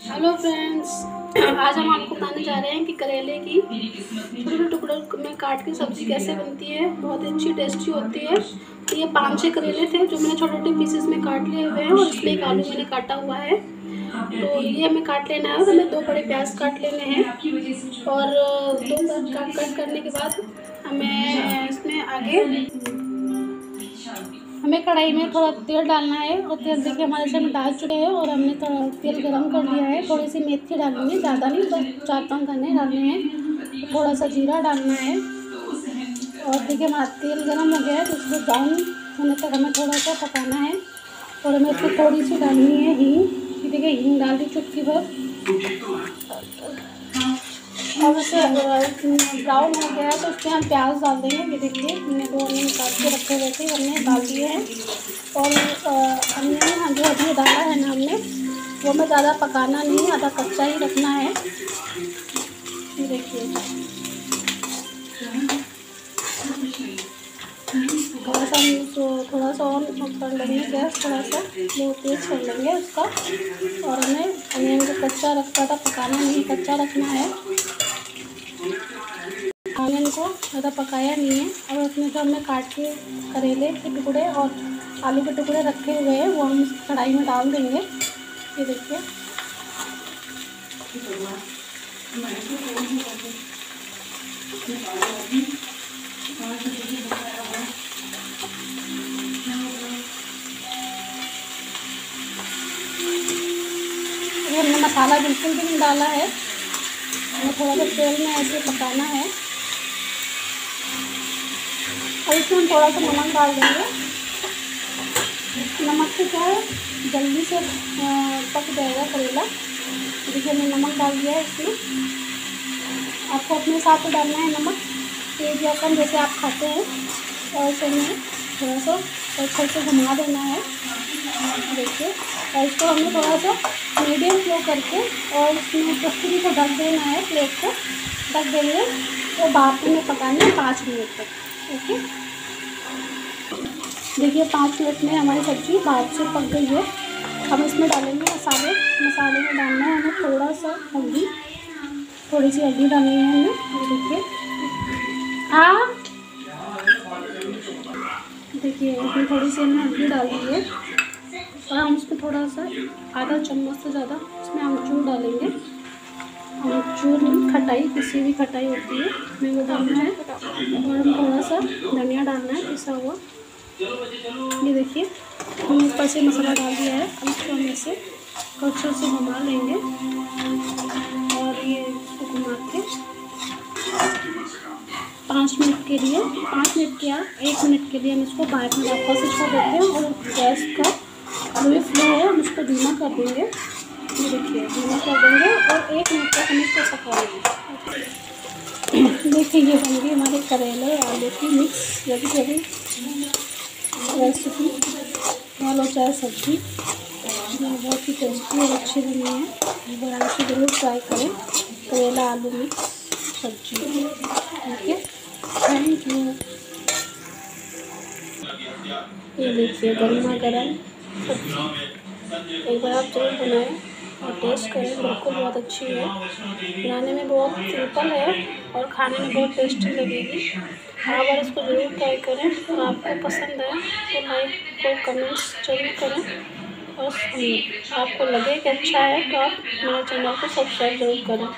Hello friends, आज हम आपको बताने जा रहे हैं कि करेले की छोटे टुकड़ों में काट के सब्ज़ी कैसे बनती है। बहुत अच्छी टेस्टी होती है। तो ये पाँच छः करेले थे जो मैंने छोटे छोटे पीसेस में काट लिए हुए हैं और इसमें एक आलू मैंने काटा हुआ है। तो ये हमें काट लेना है और हमें दो बड़े प्याज काट लेने हैं। और दो कट करने के बाद हमें इसमें आगे हमें कढ़ाई में थोड़ा तेल डालना है और तेल देखिए हमारे से डाल चुके हैं और हमने थोड़ा तेल गर्म कर लिया है। थोड़ी सी मेथी डालनी है ज़्यादा नहीं, बस चार पाँच धने डालने हैं। थोड़ा सा जीरा डालना है। और देखिए हमारा तेल गरम हो गया है तो उसको ब्राउन होने तक हमें थोड़ा सा पकाना है। और हमें इसको थोड़ी सी डालनी है हींग। देखिए हींग डाल दी चुटकी भर। और उसे ब्राउन हो गया है तो उसमें हम प्याज डाल देंगे ये देखिए हमने दो अनियन काट के रखे हुए थे हमने डाल दिए हैं। और हमने हाँ, जो अभी डाला है ना हमने वो हमें ज़्यादा पकाना नहीं आधा कच्चा ही रखना है। ये देखिए। थोड़ा सा हम तो थोड़ा सा और कर लेंगे गैस थोड़ा सा लो तेज कर लेंगे उसका। और हमें को कच्चा रखता था पकाना नहीं कच्चा रखना है। आँगन को ज़्यादा पकाया नहीं है। और उसमें जो हमने काट के करेले के टुकड़े और आलू के टुकड़े रखे हुए हैं, वो हम कढ़ाई में डाल देंगे। ये देखिए। हमने मसाला बिल्कुल भी नहीं डाला है। हमें थोड़ा सा तेल में ऐसे पकाना है। और इसमें हम थोड़ा सा नमक डाल देंगे। नमक से क्या जल्दी से पक जाएगा करेला। देखिए हमने नमक डाल दिया है इसमें। आपको अपने हिसाब से डालना है नमक। तेज या कम, जैसे आप खाते हैं। और इसे हमें थोड़ा सा और अच्छे से घुमा देना है। देखिए, और इसको हमें थोड़ा सा मीडियम फ्लो करके और इसमें कस्तूरी को ढक देना है प्लेट को ढक देंगे तो भाप में पकाना है पाँच मिनट तक। ओके देखिए, पाँच मिनट में हमारी सब्ज़ी बाद से पक गई है। हम इसमें डालेंगे मसाले। मसाले में डालना है हमें थोड़ा सा हल्दी थोड़ी सी हल्दी डालनी है हमें। देखिए। हाँ देखिए, इसमें थोड़ी सी हमने हल्दी डाल दी है। और हम इसमें थोड़ा सा आधा चम्मच से ज़्यादा इसमें अमचूर डालेंगे। अमचूर खटाई, किसी भी खटाई होती है हमें वो डालना है। और हम थोड़ा सा धनिया डालना है, पिसा हुआ। ये देखिए, हमने ऊपर से मसाला डाल दिया है। अब इसको हम इसे कच्चों से घुमा लेंगे। और ये घुमा के पाँच मिनट के लिए, पाँच मिनट क्या एक मिनट के लिए हम इसको बाहर में वापस इसको देते हैं और गैस का जो भी फ्लो है हम इसको धीमा कर देंगे। देखिए, धीमा कर देंगे और एक मिनट तक हम इसको पकाएँगे। देखिए, ये बन गई हमारे करेले आलू की मिक्स वेजिटेबल रेसिपी आलू चाय सब्ज़ी। बहुत ही टेस्टी और अच्छी बनी है। बार आप ज़रूर ट्राई करें, करेला आलू मिक्स सब्ज़ी। थैंक यू ये देखिए, गर्मा गर्म। एक बार आप ज़रूर बनाएँ और टेस्ट करें। बिल्कुल बहुत अच्छी है। बनाने में बहुत सिंपल है और खाने में बहुत टेस्टी लगेगी। आप बार इसको ज़रूर ट्राई करें और आपको पसंद आए तो लाइक और कमेंट्स ज़रूर करें। और आपको लगे कि अच्छा है तो आप मेरे चैनल को सब्सक्राइब ज़रूर करें।